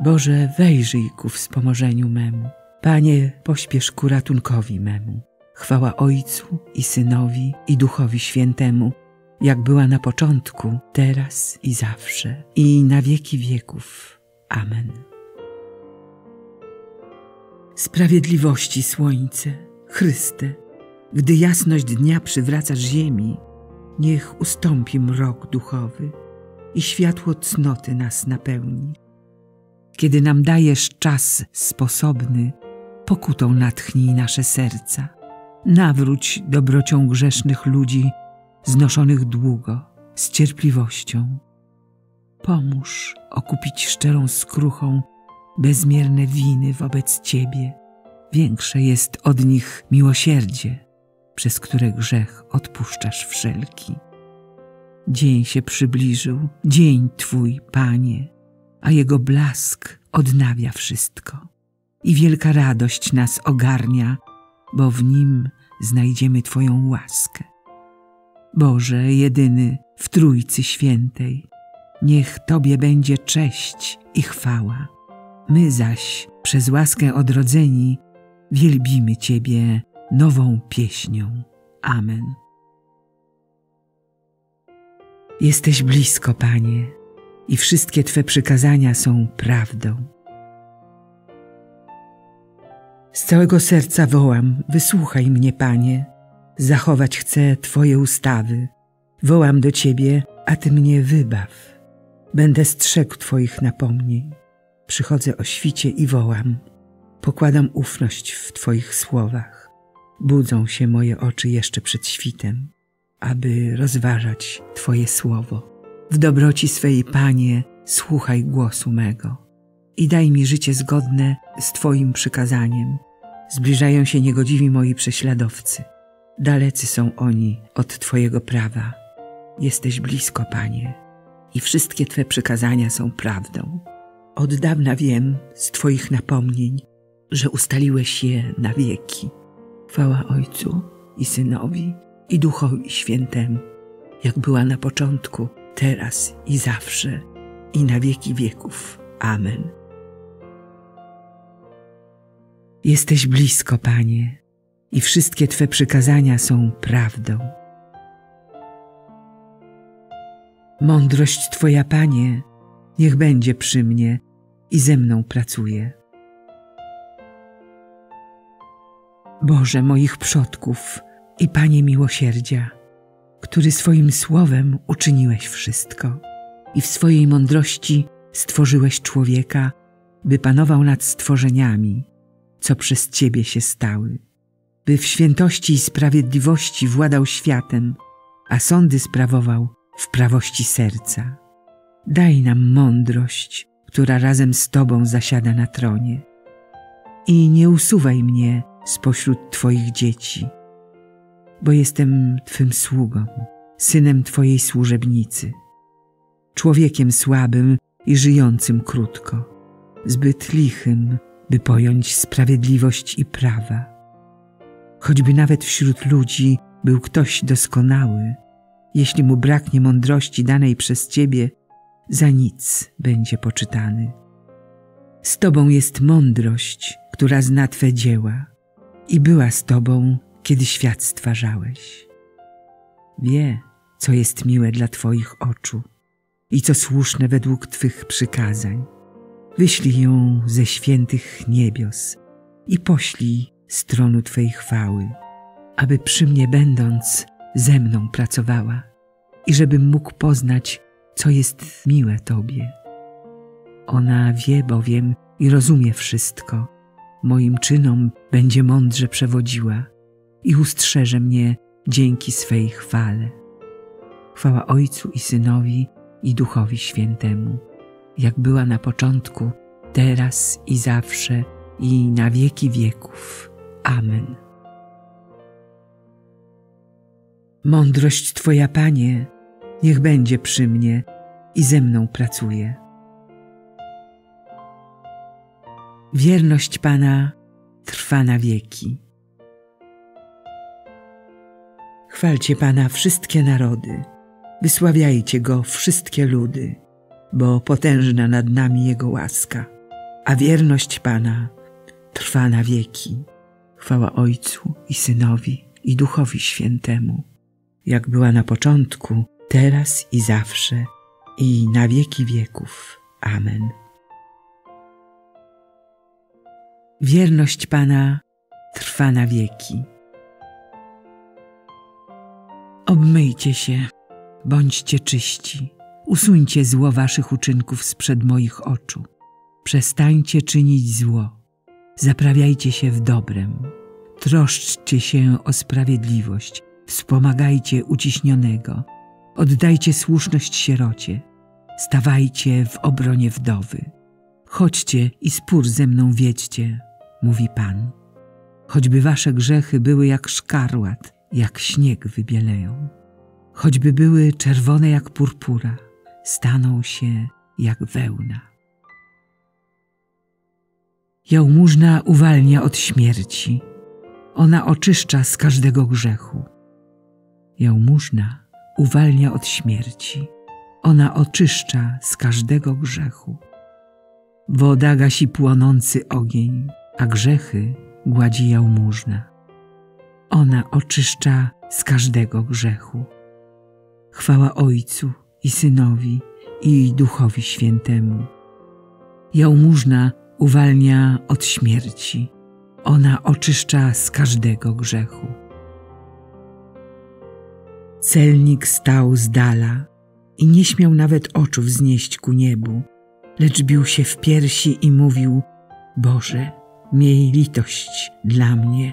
Boże, wejrzyj ku wspomożeniu memu. Panie, pośpiesz ku ratunkowi memu. Chwała Ojcu i Synowi i Duchowi Świętemu, jak była na początku, teraz i zawsze, i na wieki wieków. Amen. Sprawiedliwości słońce, Chryste, gdy jasność dnia przywracasz ziemi, niech ustąpi mrok duchowy i światło cnoty nas napełni. Kiedy nam dajesz czas sposobny, pokutą natchnij nasze serca. Nawróć dobrocią grzesznych ludzi, znoszonych długo, z cierpliwością. Pomóż okupić szczerą skruchą bezmierne winy wobec Ciebie. Większe jest od nich miłosierdzie, przez które grzech odpuszczasz wszelki. Dzień się przybliżył, dzień Twój, Panie, a Jego blask odnawia wszystko. I wielka radość nas ogarnia, bo w Nim znajdziemy Twoją łaskę. Boże, jedyny w Trójcy Świętej, niech Tobie będzie cześć i chwała. My zaś, przez łaskę odrodzeni, wielbimy Ciebie nową pieśnią. Amen. Jesteś blisko, Panie, i wszystkie Twe przykazania są prawdą. Z całego serca wołam, wysłuchaj mnie, Panie, zachować chcę Twoje ustawy. Wołam do Ciebie, a Ty mnie wybaw. Będę strzegł Twoich napomnień. Przychodzę o świcie i wołam. Pokładam ufność w Twoich słowach. Budzą się moje oczy jeszcze przed świtem, aby rozważać Twoje słowo. W dobroci swej, Panie, słuchaj głosu mego i daj mi życie zgodne z Twoim przykazaniem. Zbliżają się niegodziwi moi prześladowcy. Dalecy są oni od Twojego prawa. Jesteś blisko, Panie, i wszystkie Twe przykazania są prawdą. Od dawna wiem z Twoich napomnień, że ustaliłeś je na wieki. Chwała Ojcu i Synowi i Duchowi Świętemu, jak była na początku, teraz i zawsze, i na wieki wieków. Amen. Jesteś blisko, Panie, i wszystkie Twe przykazania są prawdą. Mądrość Twoja, Panie, niech będzie przy mnie i ze mną pracuje. Boże moich przodków i Panie miłosierdzia, który swoim słowem uczyniłeś wszystko i w swojej mądrości stworzyłeś człowieka, by panował nad stworzeniami, co przez Ciebie się stały, by w świętości i sprawiedliwości władał światem, a sądy sprawował w prawości serca. Daj nam mądrość, która razem z Tobą zasiada na tronie. I nie usuwaj mnie spośród Twoich dzieci, bo jestem Twym sługą, synem Twojej służebnicy, człowiekiem słabym i żyjącym krótko, zbyt lichym, by pojąć sprawiedliwość i prawa. Choćby nawet wśród ludzi był ktoś doskonały, jeśli mu braknie mądrości danej przez Ciebie, za nic będzie poczytany. Z Tobą jest mądrość, która zna Twe dzieła i była z Tobą, kiedy świat stwarzałeś. Wie, co jest miłe dla Twoich oczu i co słuszne według Twych przykazań. Wyślij ją ze świętych niebios i poślij stronu Twej chwały, aby przy mnie będąc ze mną pracowała i żebym mógł poznać, co jest miłe Tobie. Ona wie bowiem i rozumie wszystko. Moim czynom będzie mądrze przewodziła i ustrzeże mnie dzięki swej chwale. Chwała Ojcu i Synowi i Duchowi Świętemu, jak była na początku, teraz i zawsze i na wieki wieków. Amen. Mądrość Twoja, Panie, niech będzie przy mnie i ze mną pracuje. Wierność Pana trwa na wieki. Chwalcie Pana wszystkie narody, wysławiajcie Go wszystkie ludy, bo potężna nad nami Jego łaska. a wierność Pana trwa na wieki. Chwała Ojcu i Synowi i Duchowi Świętemu, jak była na początku, teraz i zawsze, i na wieki wieków. Amen. Wierność Pana trwa na wieki. Obmyjcie się, bądźcie czyści, usuńcie zło waszych uczynków sprzed moich oczu. Przestańcie czynić zło, zaprawiajcie się w dobrem, troszczcie się o sprawiedliwość, wspomagajcie uciśnionego, oddajcie słuszność sierocie, stawajcie w obronie wdowy. Chodźcie i spór ze mną wiedźcie, mówi Pan. Choćby wasze grzechy były jak szkarłat, jak śnieg wybieleją. Choćby były czerwone jak purpura, staną się jak wełna. Jałmużna uwalnia od śmierci. Ona oczyszcza z każdego grzechu. Jałmużna uwalnia od śmierci. Ona oczyszcza z każdego grzechu. Woda gasi płonący ogień, a grzechy gładzi jałmużna. Ona oczyszcza z każdego grzechu. Chwała Ojcu i Synowi i Duchowi Świętemu. Jałmużna uwalnia od śmierci. Ona oczyszcza z każdego grzechu. Celnik stał z dala i nie śmiał nawet oczu wznieść ku niebu, lecz bił się w piersi i mówił: Boże, miej litość dla mnie,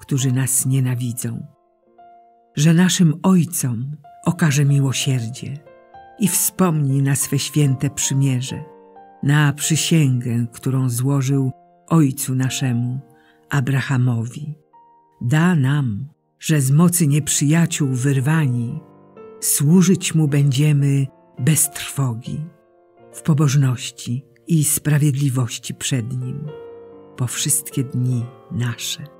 którzy nas nienawidzą, że naszym ojcom okaże miłosierdzie i wspomni na swe święte przymierze, na przysięgę, którą złożył ojcu naszemu, Abrahamowi. Da nam, że z mocy nieprzyjaciół wyrwani, służyć mu będziemy bez trwogi, w pobożności i sprawiedliwości przed nim, po wszystkie dni nasze.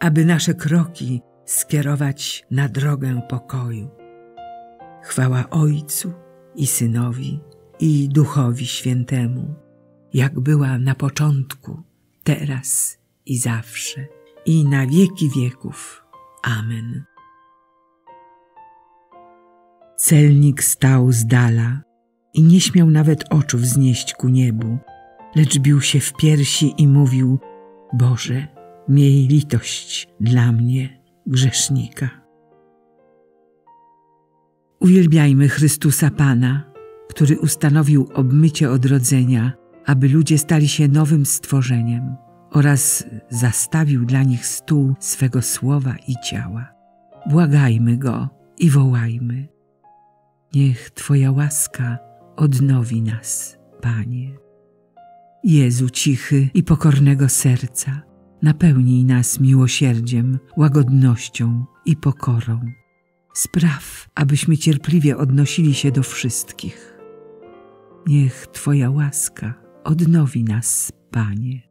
aby nasze kroki skierować na drogę pokoju. Chwała Ojcu i Synowi i Duchowi Świętemu, jak była na początku, teraz i zawsze, i na wieki wieków. Amen. Celnik stał z dala i nie śmiał nawet oczu wznieść ku niebu, lecz bił się w piersi i mówił: Boże, miej litość dla mnie, grzesznika. Uwielbiajmy Chrystusa Pana, który ustanowił obmycie odrodzenia, aby ludzie stali się nowym stworzeniem oraz zastawił dla nich stół swego słowa i ciała. Błagajmy Go i wołajmy. Niech Twoja łaska odnowi nas, Panie. Jezu cichy i pokornego serca, napełnij nas miłosierdziem, łagodnością i pokorą. Spraw, abyśmy cierpliwie odnosili się do wszystkich. Niech Twoja łaska odnowi nas, Panie.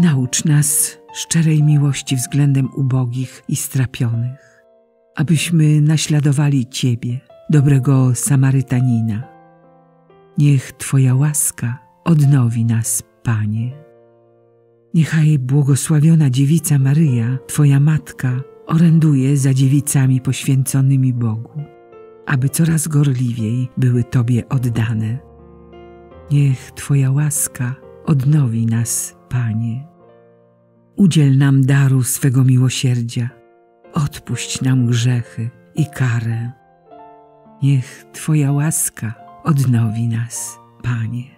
Naucz nas szczerej miłości względem ubogich i strapionych, abyśmy naśladowali Ciebie, dobrego Samarytanina. Niech Twoja łaska odnowi nas, Panie. Niechaj błogosławiona dziewica Maryja, Twoja matka, oręduje za dziewicami poświęconymi Bogu, aby coraz gorliwiej były Tobie oddane. Niech Twoja łaska odnowi nas, Panie. Udziel nam daru swego miłosierdzia, odpuść nam grzechy i karę. Niech Twoja łaska odnowi nas, Panie.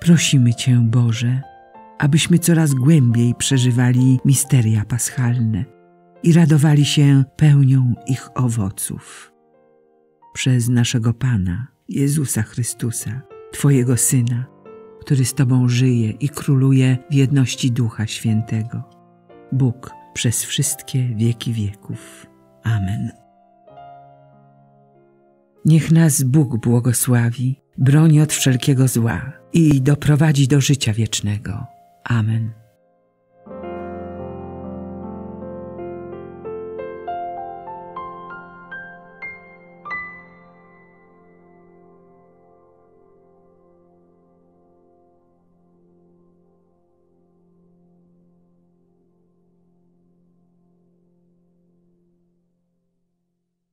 prosimy Cię, Boże, abyśmy coraz głębiej przeżywali misteria paschalne i radowali się pełnią ich owoców. Przez naszego Pana, Jezusa Chrystusa, Twojego Syna, który z Tobą żyje i króluje w jedności Ducha Świętego. Bóg przez wszystkie wieki wieków. Amen. Niech nas Bóg błogosławi, broni od wszelkiego zła i doprowadzi do życia wiecznego. Amen.